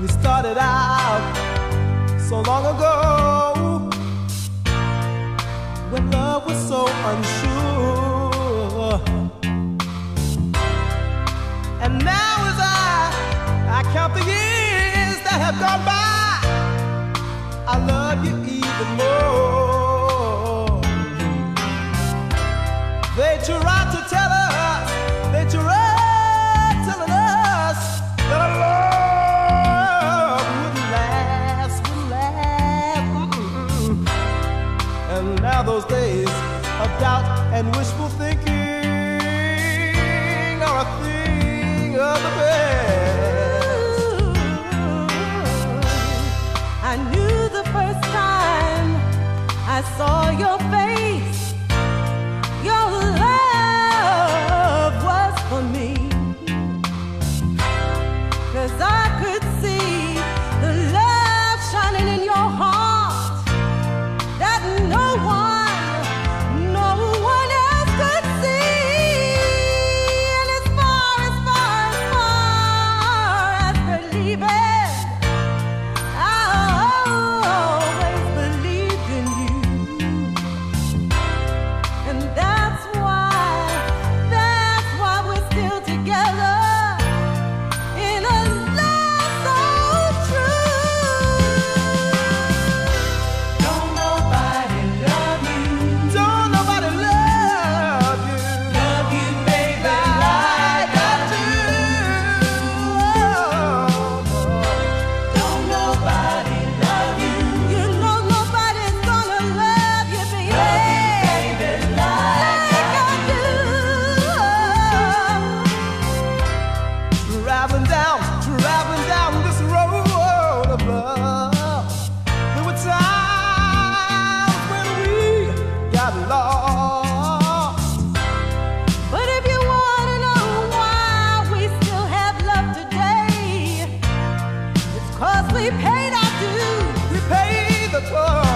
We started out so long ago when love was so unsure. And now, as I, I count the years that have gone by, I love you even more. They try to tell. doubt and wishful thinking are a thing of the past. Ooh, I knew the first time I saw your face. We paid our due. We pay the toll.